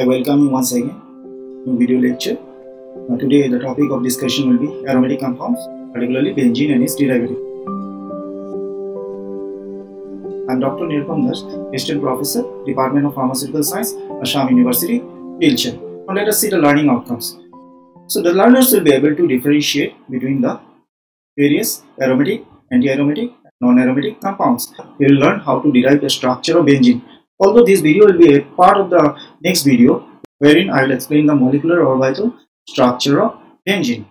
I welcome you once again in video lecture. Uh, today the topic of discussion will be aromatic compounds, particularly benzene and its derivative. I am Dr. Nirupam Das, Assistant Professor, Department of Pharmaceutical Science, Assam University, Silchar. Now let us see the learning outcomes. So the learners will be able to differentiate between the various aromatic, anti-aromatic, non-aromatic compounds. We will learn how to derive the structure of benzene Although this video will be a part of the next video wherein I will explain the molecular orbital structure of benzene.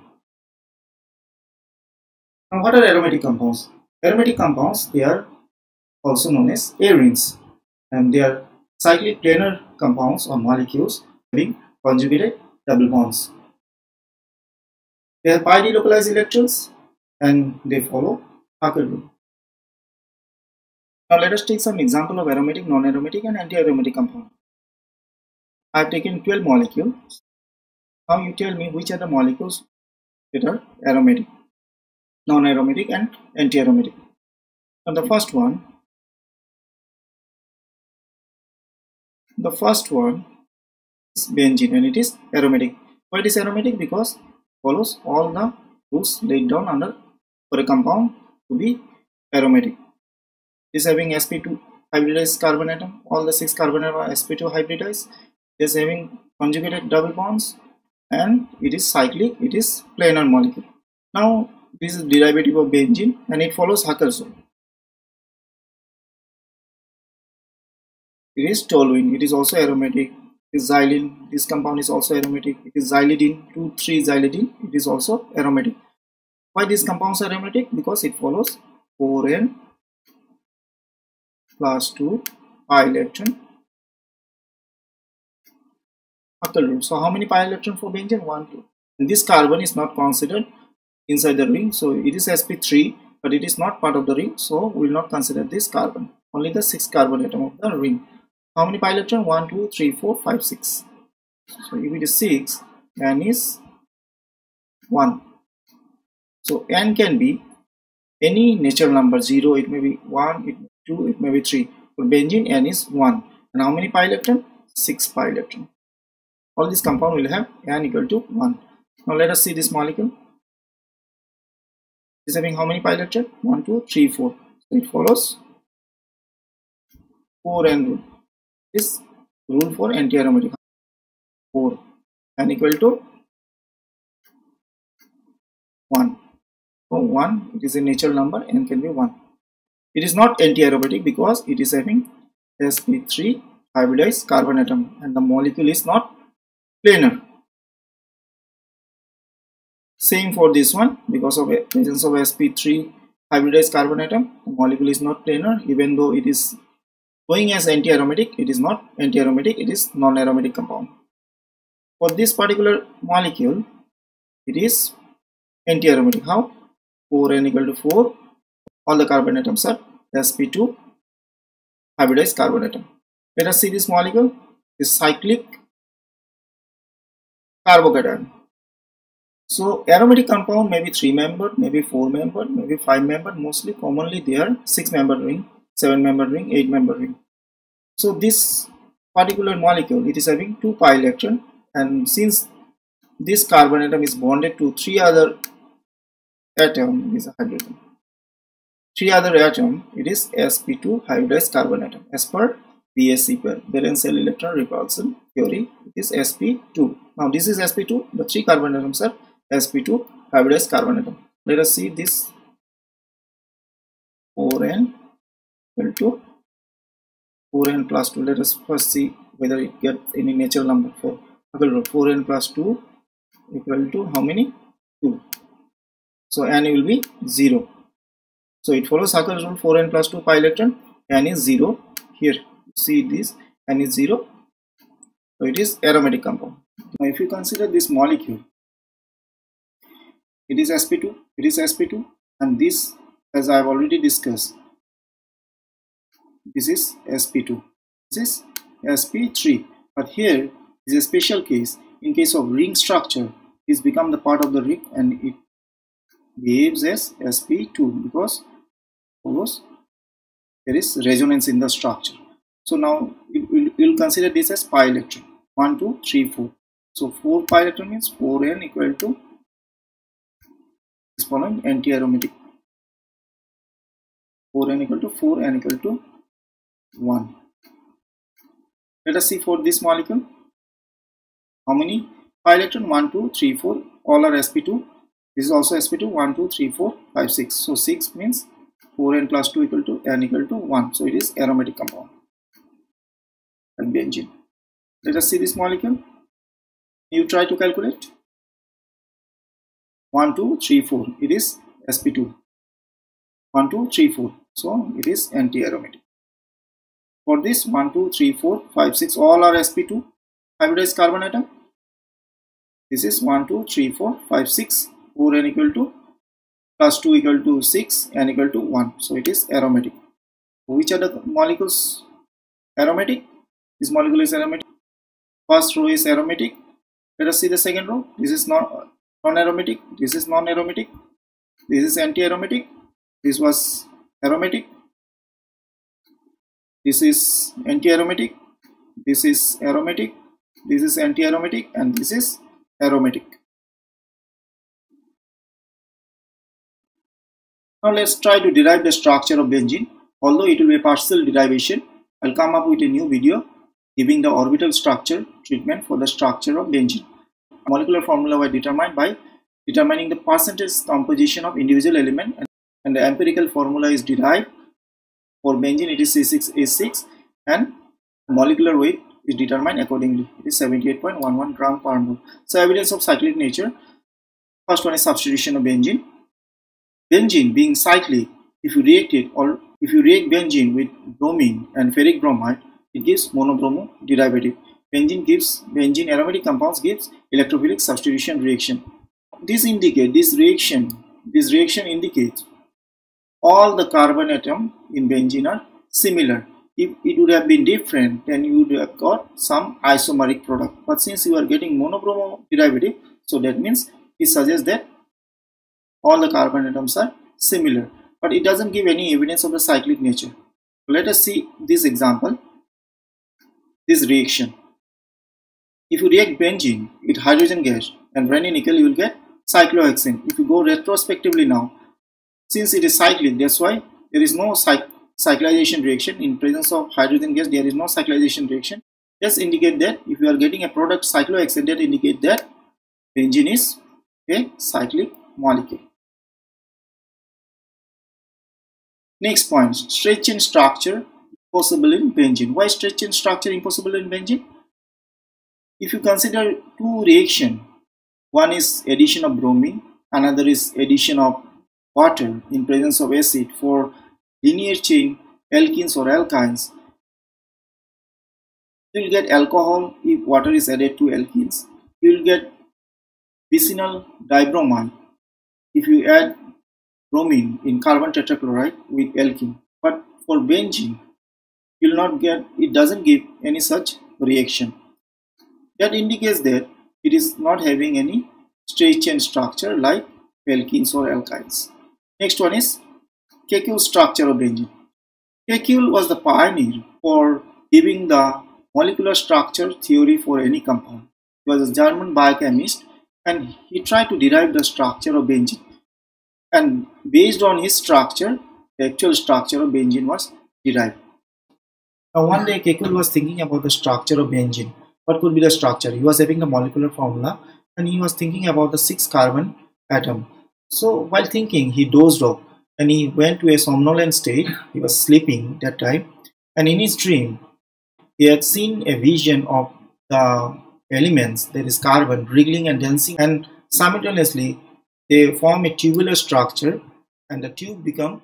Now what are aromatic compounds? Aromatic compounds they are also known as arenes and they are cyclic planar compounds or molecules having conjugated double bonds. They have pi delocalized electrons and they follow Hückel rule. Now let us take some example of aromatic, non-aromatic and anti-aromatic compound. I have taken 12 molecules. Now you tell me which are the molecules that are aromatic, non-aromatic and anti-aromatic. Now the first one, the first one is benzene and it is aromatic. Why it is aromatic? Because follows all the rules laid down under for a compound to be aromatic is having sp2 hybridized carbon atom all the six carbon atom are sp2 hybridized. Is having conjugated double bonds and it is cyclic it is planar molecule. Now this is derivative of benzene and it follows Hückel's rule it is toluene it is also aromatic. It is xylene this compound is also aromatic. It is xylidine 2,3 xylidine it is also aromatic. Why these compounds are aromatic? Because it follows 4n plus 2 pi electron Hückel rule. So how many pi electron for benzene? 1, 2. And this carbon is not considered inside the ring. So it is sp3 but it is not part of the ring. So we will not consider this carbon. Only the 6 carbon atom of the ring. How many pi electron? 1, 2, 3, 4, 5, 6. So if it is 6, n is 1. So n can be any natural number 0, it may be 1, it 2 it may be 3 for benzene n is 1 and how many pi electron? 6 pi electron. All these compound will have n equal to 1 now let us see this molecule. Is having how many pi electron? 1 2 3 4 so it follows 4 n rule. This rule for anti-aromatic 4 n equal to 1 so 1 it is a natural number. N can be 1 it is not anti-aromatic because it is having sp3 hybridized carbon atom and the molecule is not planar. Same for this one because of presence of sp3 hybridized carbon atom the molecule is not planar even though it is going as anti-aromatic it is not anti-aromatic it is non-aromatic compound. For this particular molecule it is anti-aromatic how 4n equal to 4 all the carbon atoms are sp2 hybridized carbon atom. Let us see this molecule. Is cyclic carbocation. So aromatic compound may be three membered maybe four membered maybe five membered. Mostly commonly they are six membered ring seven membered ring eight membered ring. So this particular molecule it is having two pi electron. And since this carbon atom is bonded to three other atom is a hydrogen three other atom it is sp2 hybridized carbon atom. As per VSEPR valence electron repulsion theory it is sp2 now this is sp2 the three carbon atoms are sp2 hybridized carbon atom. Let us see this 4n equal to 4n plus 2 let us first see whether it get any natural number for 4n plus 2 equal to how many? 2 so n will be 0 so it follows Hückel's rule 4n plus 2 pi electron n is 0 here see this n is 0 so it is aromatic compound. Now if you consider this molecule it is sp2 it is sp2 and this as I have already discussed this is sp2 this is sp3 but here is a special case. In case of ring structure this become the part of the ring and it behaves as sp2 because follows there is resonance in the structure so now you will consider this as pi electron 1, 2, 3, 4. So 4 pi electron means 4n equal to this following anti-aromatic. 4n equal to 4 n equal to 1. Let us see for this molecule. How many pi electron? 1, 2, 3, 4. All are sp2. This is also sp2. 1, 2, 3, 4, 5, 6. So 6 means 4n plus 2 equal to n equal to 1. So it is aromatic compound. And benzene. Let us see this molecule. You try to calculate. 1, 2, 3, 4. It is sp2. 1, 2, 3, 4. So it is anti-aromatic. For this 1, 2, 3, 4, 5, 6 all are sp2 hybridized carbon atom. This is 1, 2, 3, 4, 5, 6, 4 n equal to plus 2 equal to 6 and equal to 1. So it is aromatic. Which are the molecules aromatic? This molecule is aromatic. First row is aromatic. Let us see the second row. This is non-aromatic. This is non-aromatic. This is anti-aromatic. This was aromatic. This is anti-aromatic. This is aromatic. This is anti-aromatic and this is aromatic. Now let's try to derive the structure of benzene. Although it will be a partial derivation, I'll come up with a new video giving the orbital structure treatment for the structure of benzene. Molecular formula were determined by determining the percentage composition of individual element and, the empirical formula is derived. For benzene it is C6H6 and molecular weight is determined accordingly. It is 78.11 gram per mole. So evidence of cyclic nature. First one is substitution of benzene Benzene being cyclic, if you react it or if you react benzene with bromine and ferric bromide, it gives monobromo derivative. Benzene gives benzene aromatic compounds gives electrophilic substitution reaction. This indicate this reaction this reaction indicates all the carbon atom in benzene are similar. If it would have been different, then you would have got some isomeric product. But since you are getting monobromo derivative, so that means it suggests that all the carbon atoms are similar but it doesn't give any evidence of the cyclic nature. Let us see this example this reaction. If you react benzene with hydrogen gas and Raney nickel you will get cyclohexane. If you go retrospectively now since it is cyclic that's why there is no cyc cyclization reaction. In presence of hydrogen gas there is no cyclization reaction. Just indicate that if you are getting a product cyclohexane that indicate that benzene is a cyclic molecule Next point, straight chain structure possible in benzene. Why straight chain structure impossible in benzene? If you consider two reaction, one is addition of bromine, another is addition of water in presence of acid for linear chain alkenes or alkynes. You will get alcohol if water is added to alkenes. You will get vicinal dibromide if you add bromine in carbon tetrachloride with alkene. But for benzene, you will not get, it doesn't give any such reaction. That indicates that it is not having any straight chain structure like alkenes or alkynes. Next one is Kekulé structure of benzene. Kekulé was the pioneer for giving the molecular structure theory for any compound. He was a German biochemist and he tried to derive the structure of benzene and based on his structure, the actual structure of benzene was derived. Now one day Kekulé was thinking about the structure of benzene. What could be the structure? He was having the molecular formula and he was thinking about the six carbon atom. So while thinking, he dozed off and he went to a somnolent state. He was sleeping that time and in his dream, he had seen a vision of the elements, that is carbon, wriggling and dancing and simultaneously they form a tubular structure and the tube become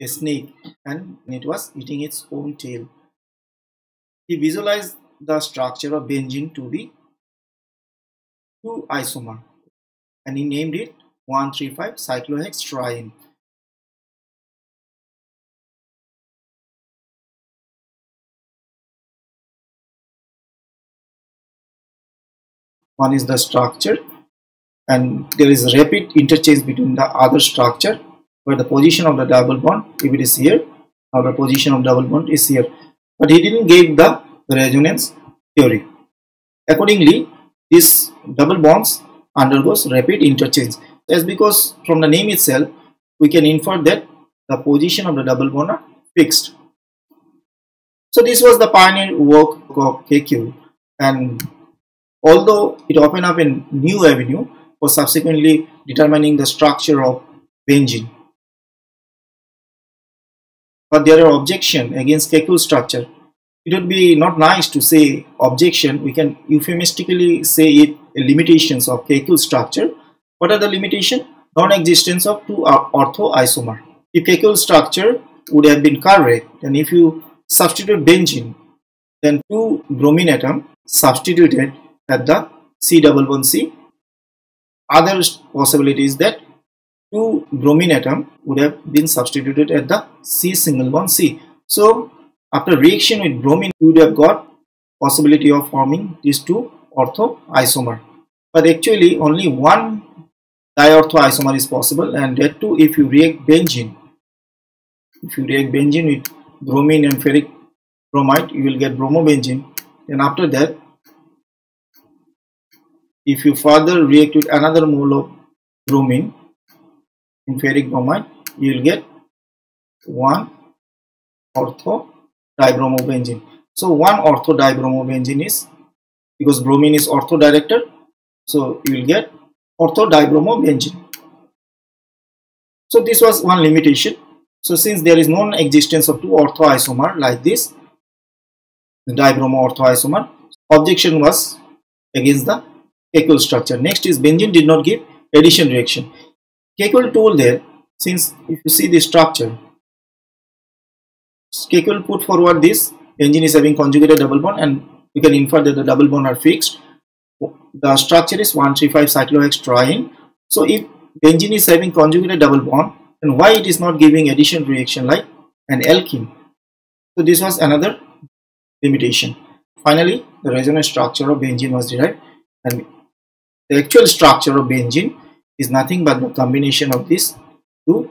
a snake and it was eating its own tail. He visualized the structure of benzene to be two isomer and he named it 135 cyclohexatriene. One is the structure and there is rapid interchange between the other structure where the position of the double bond if it is here or the position of double bond is here but he didn't give the resonance theory Accordingly, this double bonds undergoes rapid interchange. That's because from the name itself, we can infer that the position of the double bond are fixed. So this was the pioneer work of Kekulé and although it opened up a new avenue for subsequently determining the structure of benzene. But there are objection against Kekulé structure. It would be not nice to say objection, we can euphemistically say it limitations of Kekulé structure. What are the limitation? Non-existence of two ortho isomer. If Kekulé structure would have been correct, then if you substitute benzene, then two bromine atom substituted at the C double one C. Other possibility is that two bromine atom would have been substituted at the C single bond C. So after reaction with bromine, you would have got possibility of forming these two ortho isomer. But actually only one diortho isomer is possible and that too if you react benzene. If you react benzene with bromine and ferric bromide you will get bromobenzene and after that if you further react with another mole of bromine in ferric bromide you will get one ortho dibromobenzene so one ortho dibromobenzene is because bromine is ortho directed so you will get ortho dibromobenzene so this was one limitation so since there is no existence of two ortho isomer like this the dibromo orthoisomer. Objection was against the Kekulé structure. Next is benzene did not give addition reaction. Kekulé told there, since if you see the structure, Kekulé put forward this benzene is having conjugated double bond and we can infer that the double bond are fixed. The structure is 135 cyclohexane triene. So if benzene is having conjugated double bond, then why it is not giving addition reaction like an alkene? So this was another limitation. Finally, the resonance structure of benzene was derived and the actual structure of benzene is nothing but the combination of these two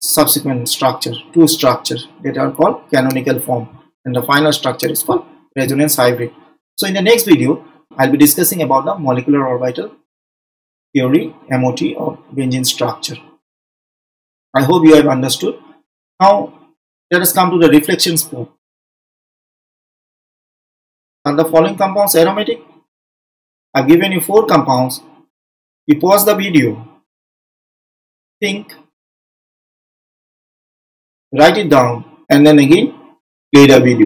subsequent structure, two structures that are called canonical form and the final structure is called resonance hybrid. So in the next video, I'll be discussing about the molecular orbital theory MOT of benzene structure. I hope you have understood. Now let us come to the reflection scope. Are the following compounds aromatic? I've given you four compounds. You pause the video, think, write it down, and then again play the video.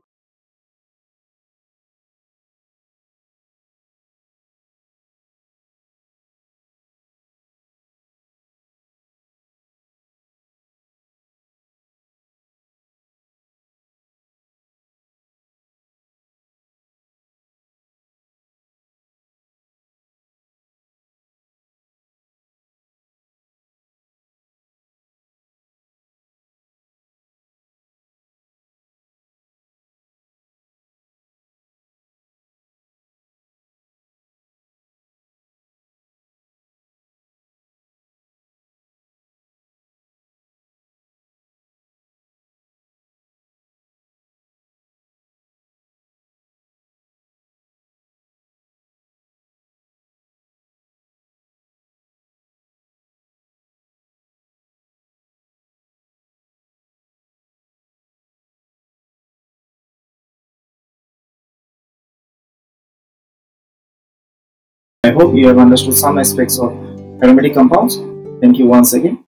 I hope you have understood some aspects of aromatic compounds. Thank you once again.